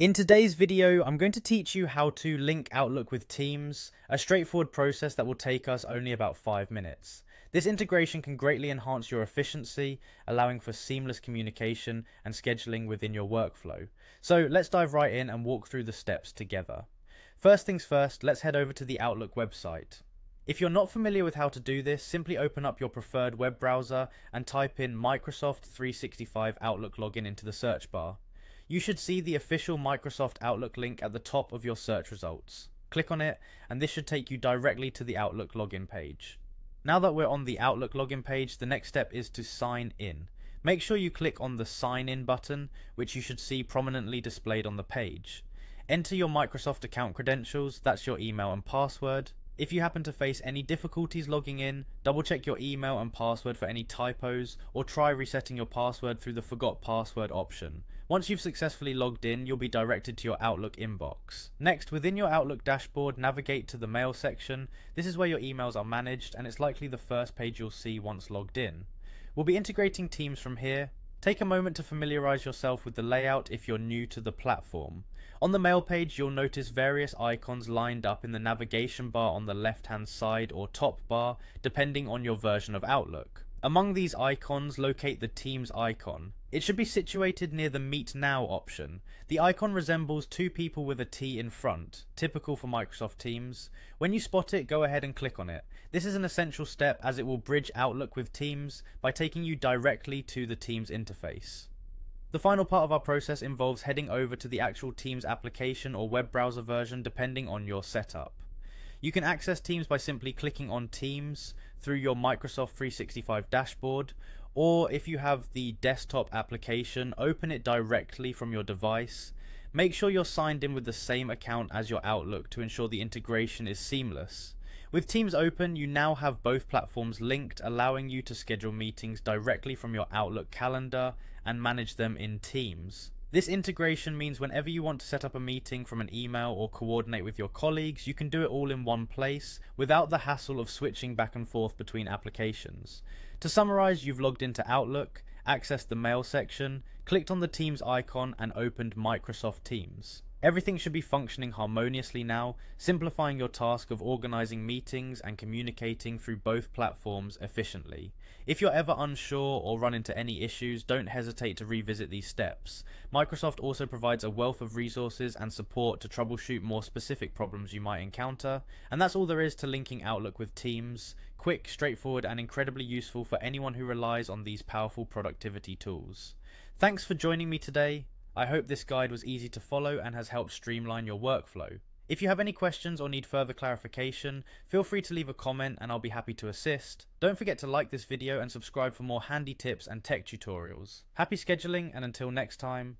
In today's video, I'm going to teach you how to link Outlook with Teams, a straightforward process that will take us only about 5 minutes. This integration can greatly enhance your efficiency, allowing for seamless communication and scheduling within your workflow. So let's dive right in and walk through the steps together. First things first, let's head over to the Outlook website. If you're not familiar with how to do this, simply open up your preferred web browser and type in Microsoft 365 Outlook login into the search bar you should see the official Microsoft Outlook link at the top of your search results. Click on it, and this should take you directly to the Outlook login page. Now that we're on the Outlook login page, the next step is to sign in. Make sure you click on the sign in button, which you should see prominently displayed on the page. Enter your Microsoft account credentials, that's your email and password. If you happen to face any difficulties logging in, double check your email and password for any typos, or try resetting your password through the forgot password option. Once you've successfully logged in, you'll be directed to your Outlook inbox. Next, within your Outlook dashboard, navigate to the Mail section. This is where your emails are managed, and it's likely the first page you'll see once logged in. We'll be integrating Teams from here. Take a moment to familiarize yourself with the layout if you're new to the platform. On the Mail page, you'll notice various icons lined up in the navigation bar on the left hand side or top bar, depending on your version of Outlook. Among these icons, locate the Teams icon. It should be situated near the Meet Now option. The icon resembles two people with a T in front, typical for Microsoft Teams. When you spot it, go ahead and click on it. This is an essential step as it will bridge Outlook with Teams by taking you directly to the Teams interface. The final part of our process involves heading over to the actual Teams application or web browser version depending on your setup. You can access Teams by simply clicking on Teams through your Microsoft 365 dashboard, or if you have the desktop application, open it directly from your device. Make sure you're signed in with the same account as your Outlook to ensure the integration is seamless. With Teams open, you now have both platforms linked, allowing you to schedule meetings directly from your Outlook calendar and manage them in Teams. This integration means whenever you want to set up a meeting from an email or coordinate with your colleagues, you can do it all in one place without the hassle of switching back and forth between applications. To summarize, you've logged into Outlook, accessed the mail section, clicked on the Teams icon and opened Microsoft Teams. Everything should be functioning harmoniously now, simplifying your task of organizing meetings and communicating through both platforms efficiently. If you're ever unsure or run into any issues, don't hesitate to revisit these steps. Microsoft also provides a wealth of resources and support to troubleshoot more specific problems you might encounter, and that's all there is to linking Outlook with Teams. Quick, straightforward, and incredibly useful for anyone who relies on these powerful productivity tools. Thanks for joining me today. I hope this guide was easy to follow and has helped streamline your workflow. If you have any questions or need further clarification, feel free to leave a comment and I'll be happy to assist. Don't forget to like this video and subscribe for more handy tips and tech tutorials. Happy scheduling and until next time,